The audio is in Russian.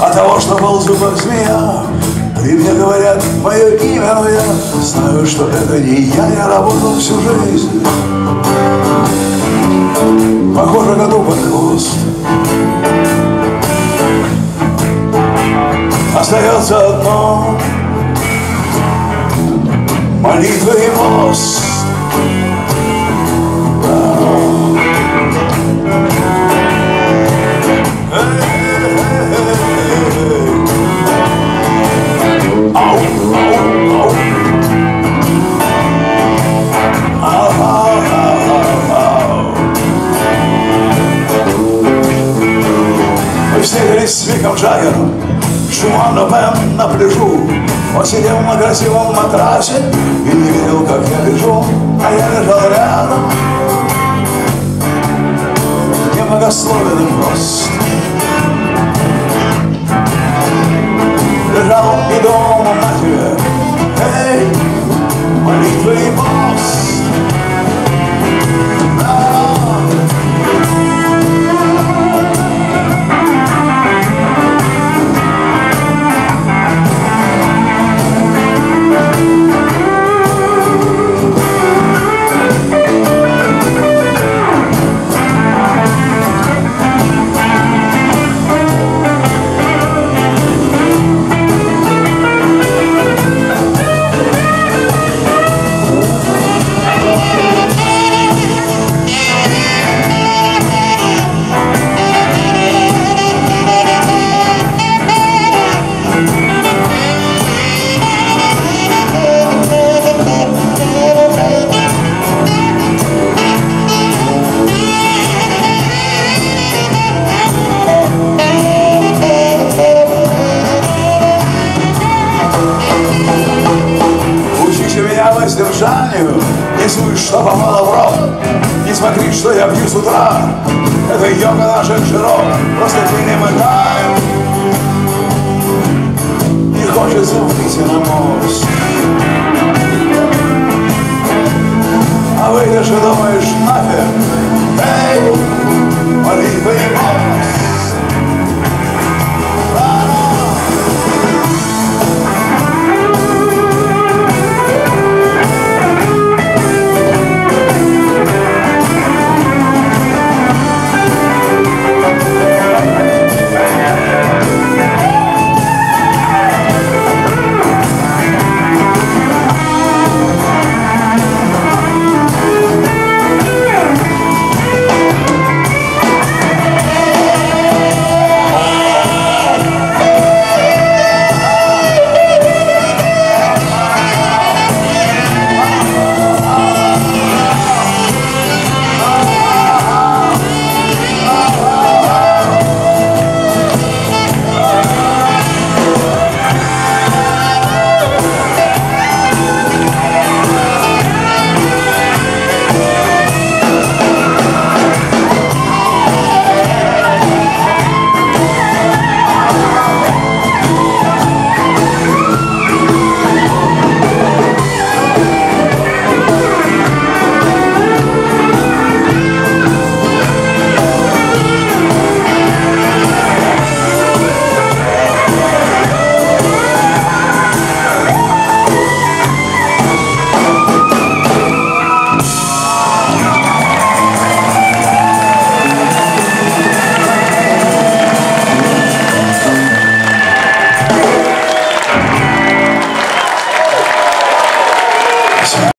От того, что ползу как змея И мне говорят мое имя, но я знаю, что это не я Я работал всю жизнь Похоже, году под хвост. Остается одно Молитва и мост Мы встретились с Миком Джаггером Шуман Пен на пляжу Он сидел на красивом матрасе И не видел, как я бежу А я лежал рядом. Немногословен и прост Лежал и думал на Меня воздержанию, не слышь, что попало в рот. Не смотри, что я пью с утра. Это йога наших жиров, просто перемыкаем. Не хочется выйти на мост. А выйдешь и думаешь, нафиг,